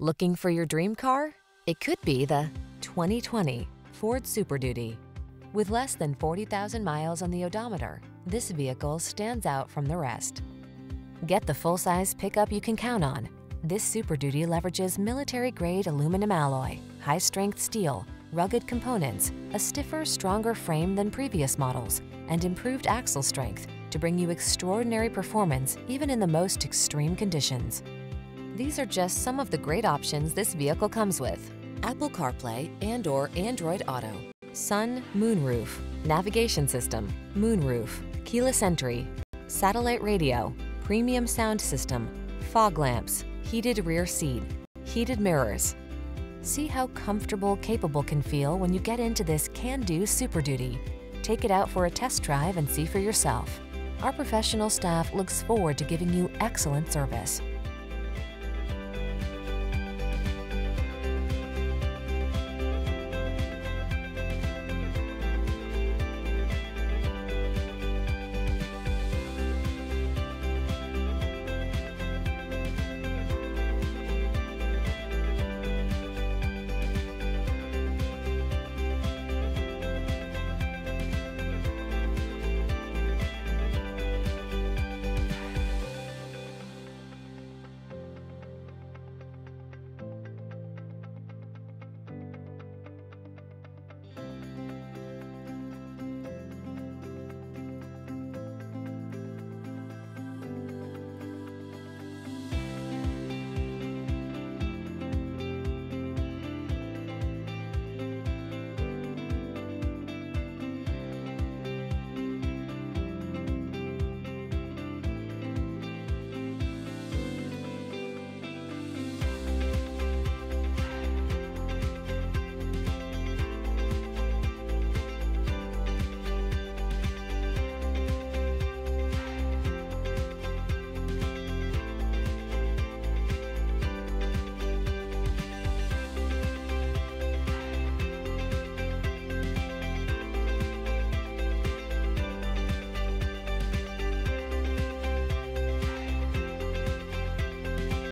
Looking for your dream car? It could be the 2020 Ford Super Duty. With less than 40,000 miles on the odometer, this vehicle stands out from the rest. Get the full-size pickup you can count on. This Super Duty leverages military-grade aluminum alloy, high-strength steel, rugged components, a stiffer, stronger frame than previous models, and improved axle strength to bring you extraordinary performance even in the most extreme conditions. These are just some of the great options this vehicle comes with. Apple CarPlay and or Android Auto, sun, moonroof, navigation system, moonroof, keyless entry, satellite radio, premium sound system, fog lamps, heated rear seat, heated mirrors. See how comfortable capable can feel when you get into this can-do Super Duty. Take it out for a test drive and see for yourself. Our professional staff looks forward to giving you excellent service.